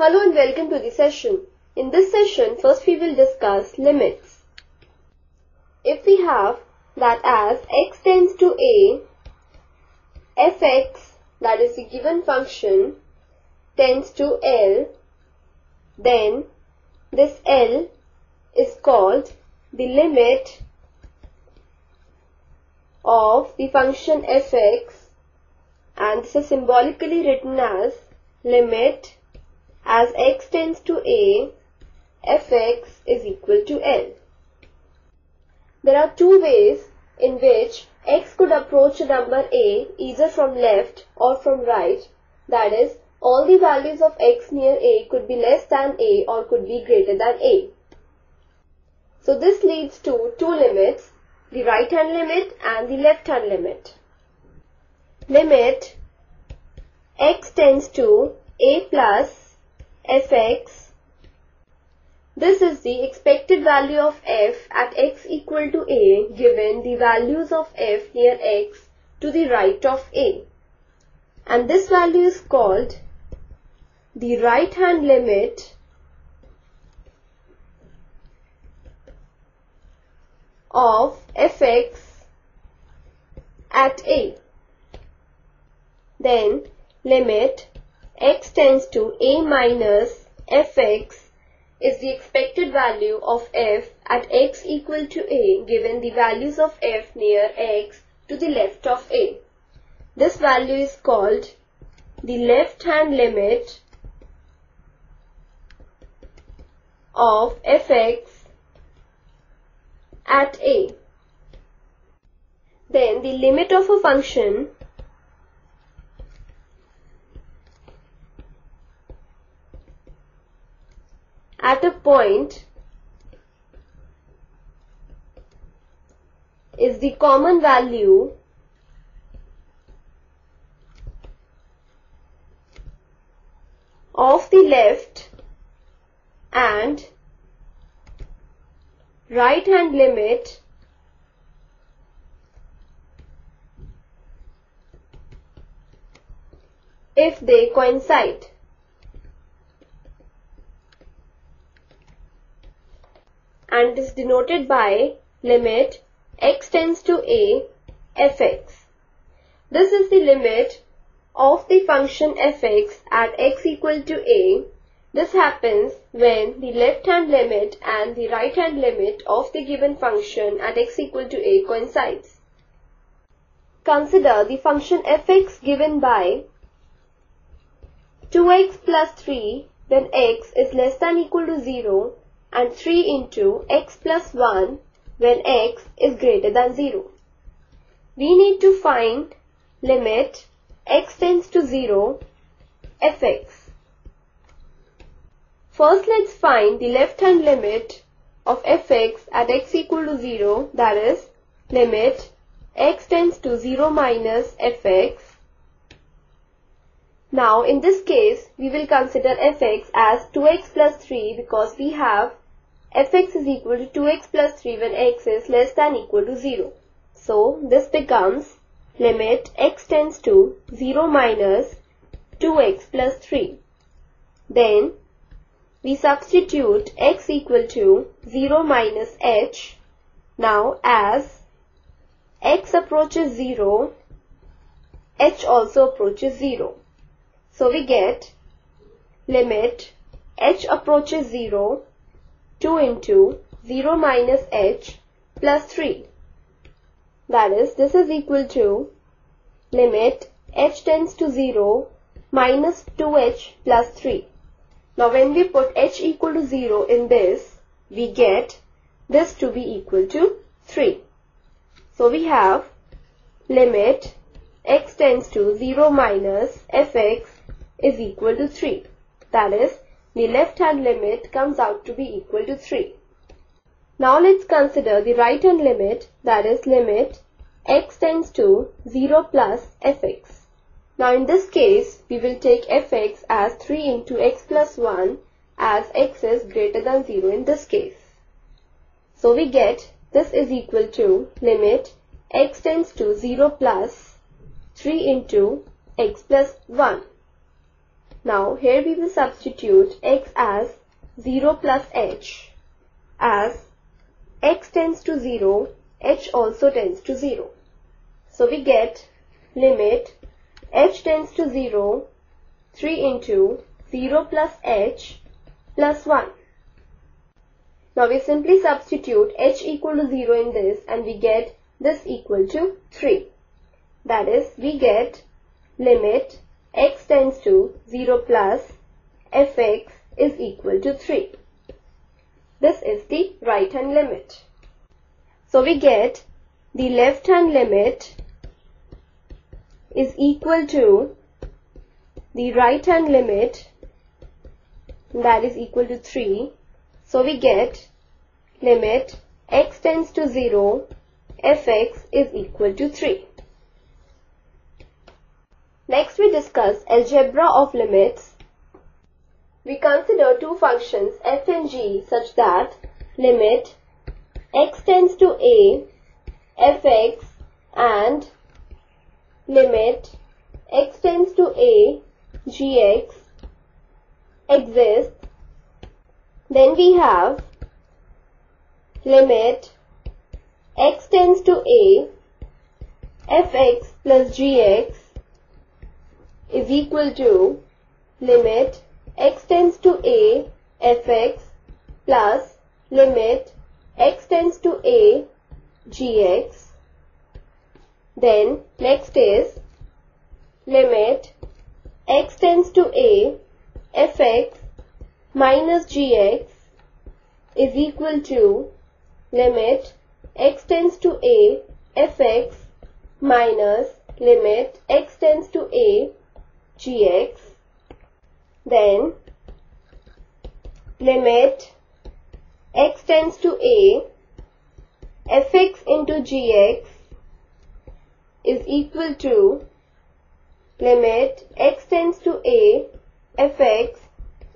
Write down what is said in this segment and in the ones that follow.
Hello and welcome to the session. In this session, first we will discuss limits. If we have that as x tends to a, fx, that is the given function, tends to L, then this L is called the limit of the function fx and this is symbolically written as limit as x tends to a fx is equal to L. There are two ways in which x could approach a number a either from left or from right that is all the values of x near a could be less than a or could be greater than a. So this leads to two limits, the right hand limit and the left hand limit. Limit x tends to a plus fx. This is the expected value of f at x equal to a given the values of f near x to the right of a. And this value is called the right hand limit of fx at a. Then limit x tends to a minus fx is the expected value of f at x equal to a given the values of f near x to the left of a. This value is called the left hand limit of fx at a. Then the limit of a function at a point is the common value of the left and right hand limit if they coincide. And is denoted by limit x tends to a fx. This is the limit of the function fx at x equal to a this happens when the left hand limit and the right hand limit of the given function at x equal to a coincides. Consider the function fx given by 2x plus 3 when x is less than equal to 0 and 3 into x plus 1 when x is greater than 0. We need to find limit x tends to 0 fx. First let's find the left hand limit of fx at x equal to 0 that is limit x tends to 0 minus fx. Now in this case we will consider fx as 2x plus 3 because we have fx is equal to 2x plus 3 when x is less than equal to 0. So this becomes limit x tends to 0 minus 2x plus 3. Then we substitute x equal to 0 minus h. Now as x approaches 0, h also approaches 0. So we get limit h approaches 0, 2 into 0 minus h plus 3. That is, this is equal to limit h tends to 0 minus 2h plus 3. Now when we put h equal to 0 in this, we get this to be equal to 3. So we have limit x tends to 0 minus fx is equal to 3. That is, the left hand limit comes out to be equal to 3. Now let's consider the right hand limit that is limit x tends to 0 plus fx. Now in this case, we will take fx as 3 into x plus 1 as x is greater than 0 in this case. So we get this is equal to limit x tends to 0 plus 3 into x plus 1. Now here we will substitute x as 0 plus h as x tends to 0, h also tends to 0. So we get limit h tends to 0, 3 into 0 plus h plus 1. Now we simply substitute h equal to 0 in this and we get this equal to 3. That is, we get limit x tends to 0 plus fx is equal to 3. This is the right hand limit. So we get the left hand limit is equal to the right hand limit that is equal to 3. So we get limit x tends to 0 fx is equal to 3. Next we discuss algebra of limits. We consider two functions f and g such that limit x tends to a fx and limit x tends to a gx exists. Then we have limit x tends to a fx plus gx is equal to limit x tends to a fx plus limit x tends to a gx. Then next is limit x tends to a fx minus gx is equal to limit x tends to a fx minus limit x tends to a gx then limit x tends to a fx into gx is equal to limit x tends to a fx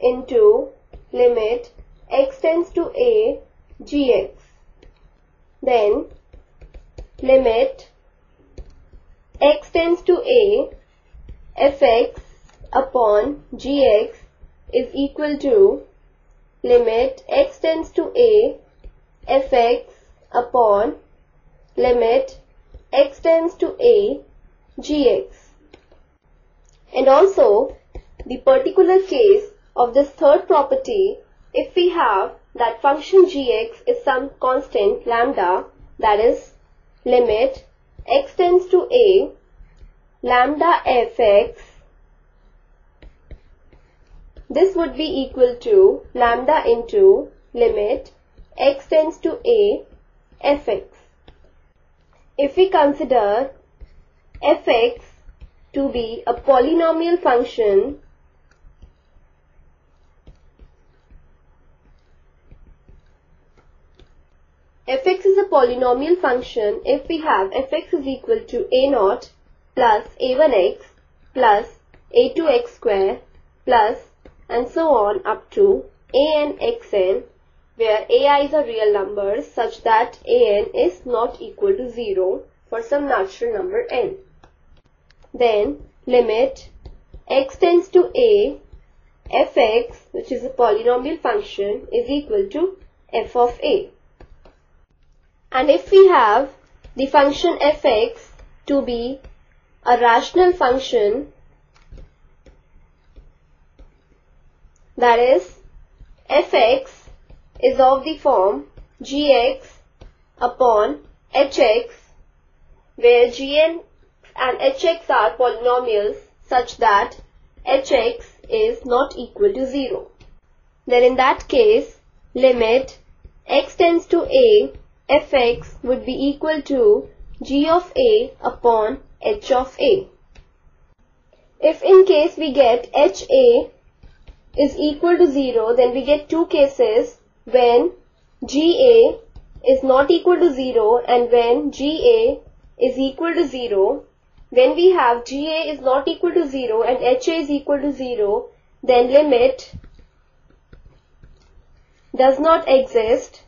into limit x tends to a gx then limit x tends to a fx upon gx is equal to limit x tends to a fx upon limit x tends to a gx. And also the particular case of this third property if we have that function gx is some constant lambda that is limit x tends to a lambda fx this would be equal to lambda into limit x tends to a fx. If we consider fx to be a polynomial function fx is a polynomial function if we have fx is equal to a naught plus a1x plus a2x square plus and so on up to an xn where ai's are real numbers such that an is not equal to 0 for some natural number n. Then limit x tends to a fx which is a polynomial function is equal to f of a. And if we have the function fx to be a rational function that is fx is of the form gx upon hx where gn and hx are polynomials such that hx is not equal to 0. Then in that case, limit x tends to a fx would be equal to g of a upon h of a. If in case we get ha is equal to 0, then we get two cases when GA is not equal to 0 and when GA is equal to 0. When we have GA is not equal to 0 and HA is equal to 0, then limit does not exist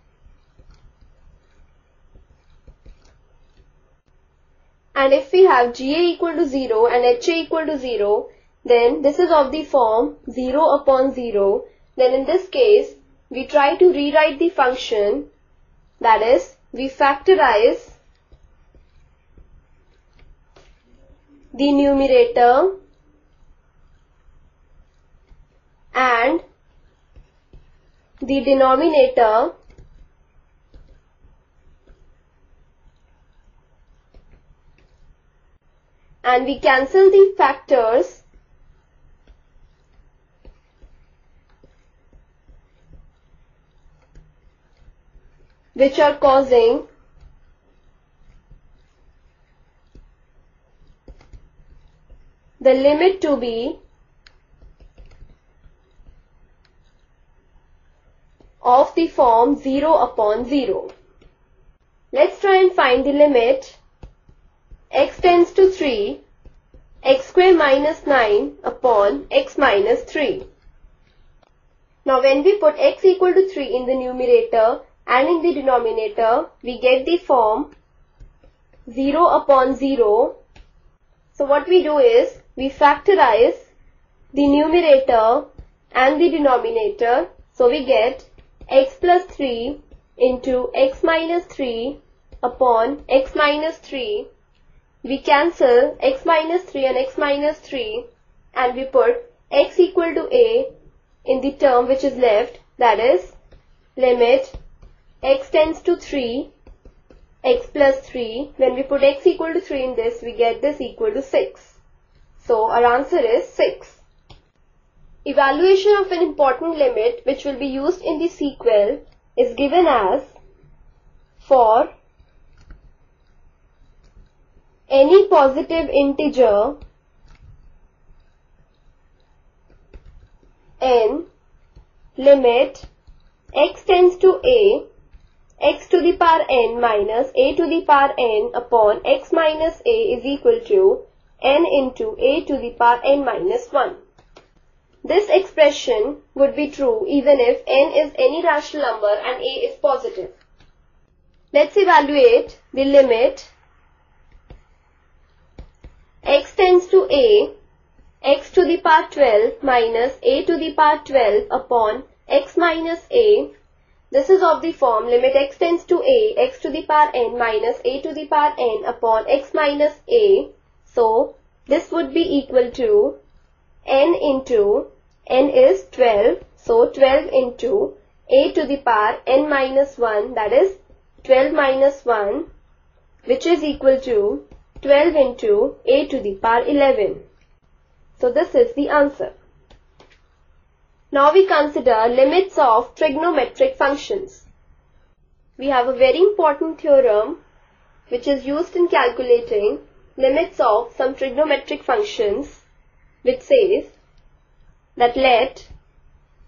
and if we have GA equal to 0 and HA equal to 0, then this is of the form 0 upon 0. Then in this case, we try to rewrite the function that is, we factorize the numerator and the denominator and we cancel the factors which are causing the limit to be of the form 0 upon 0. Let's try and find the limit x tends to 3, x square minus 9 upon x minus 3. Now when we put x equal to 3 in the numerator and in the denominator, we get the form 0 upon 0. So what we do is, we factorize the numerator and the denominator. So we get x plus 3 into x minus 3 upon x minus 3. We cancel x minus 3 and x minus 3 and we put x equal to a in the term which is left that is limit x tends to 3 x plus 3 when we put x equal to 3 in this we get this equal to 6 so our answer is 6 Evaluation of an important limit which will be used in the sequel is given as for any positive integer n limit x tends to a x to the power n minus a to the power n upon x minus a is equal to n into a to the power n minus 1. This expression would be true even if n is any rational number and a is positive. Let's evaluate the limit x tends to a x to the power 12 minus a to the power 12 upon x minus a. This is of the form limit x tends to a x to the power n minus a to the power n upon x minus a. So, this would be equal to n into n is 12. So 12 into a to the power n minus 1 that is 12 minus 1 which is equal to 12 into a to the power 11. So this is the answer. Now we consider limits of trigonometric functions. We have a very important theorem which is used in calculating limits of some trigonometric functions which says that let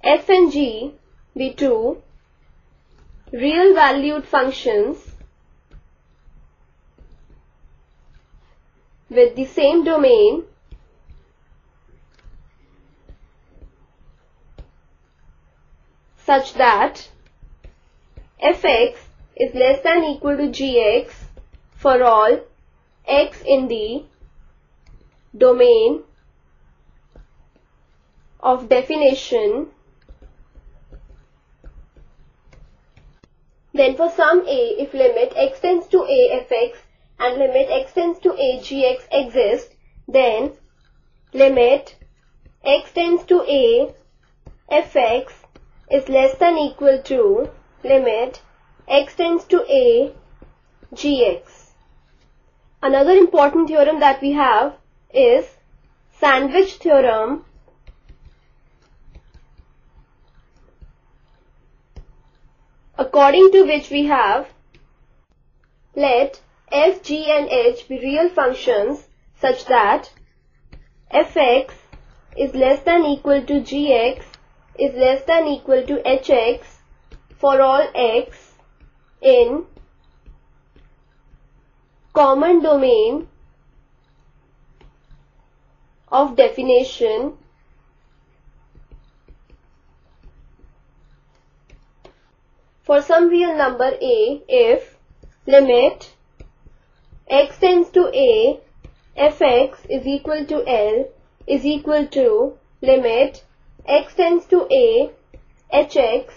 f and g be two real valued functions with the same domain. Such that fx is less than equal to gx for all x in the domain of definition. Then for some a if limit x tends to a fx and limit x tends to a gx exist then limit x tends to a fx is less than equal to limit x tends to a gx. Another important theorem that we have is sandwich theorem according to which we have let f, g and h be real functions such that fx is less than equal to gx is less than equal to hx for all x in common domain of definition for some real number a if limit x tends to a fx is equal to L is equal to limit x tends to a hx.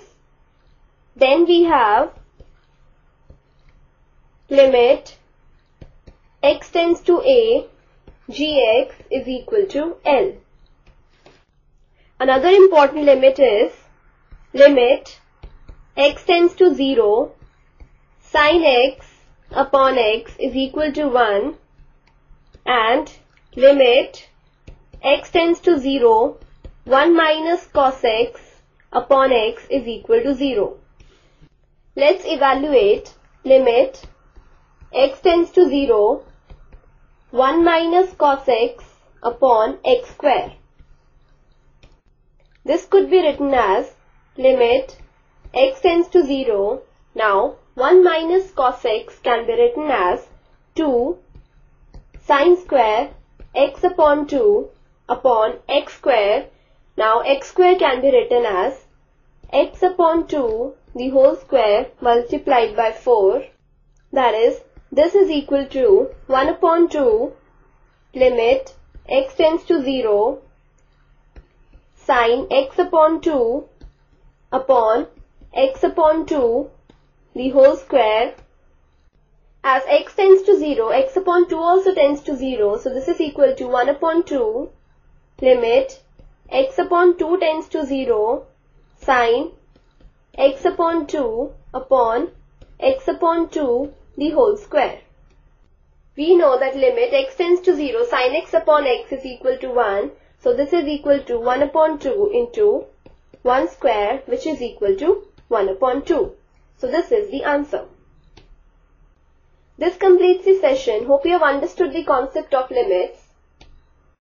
Then we have limit x tends to a gx is equal to L. Another important limit is limit x tends to 0 sin x upon x is equal to 1 and limit x tends to 0 1 minus cos x upon x is equal to 0. Let's evaluate limit x tends to 0 1 minus cos x upon x square. This could be written as limit x tends to 0. Now 1 minus cos x can be written as 2 sine square x upon 2 upon x square. Now x square can be written as x upon 2 the whole square multiplied by 4 that is this is equal to 1 upon 2 limit x tends to 0 sine x upon 2 upon x upon 2 the whole square as x tends to 0 x upon 2 also tends to 0 so this is equal to 1 upon 2 limit x upon 2 tends to 0 sine x upon 2 upon x upon 2 the whole square. We know that limit x tends to 0 sine x upon x is equal to 1. So this is equal to 1 upon 2 into 1 square which is equal to 1 upon 2. So this is the answer. This completes the session. Hope you have understood the concept of limits.